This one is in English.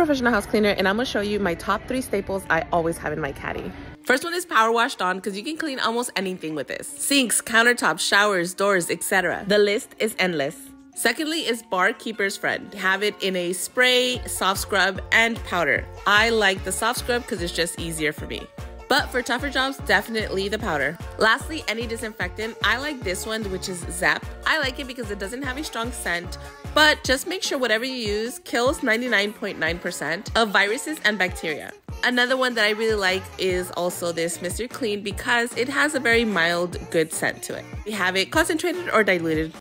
professional house cleaner and I'm gonna show you my top three staples I always have in my caddy. First one is Powerwash Dawn because you can clean almost anything with this. Sinks, countertops, showers, doors, etc. The list is endless. Secondly is Bar Keepers Friend. Have it in a spray, soft scrub, and powder. I like the soft scrub because it's just easier for me. But for tougher jobs, definitely the powder. Lastly, any disinfectant. I like this one, which is Zep. I like it because it doesn't have a strong scent, but just make sure whatever you use kills 99.9% of viruses and bacteria. Another one that I really like is also this Mr. Clean because it has a very mild, good scent to it. We have it concentrated or diluted.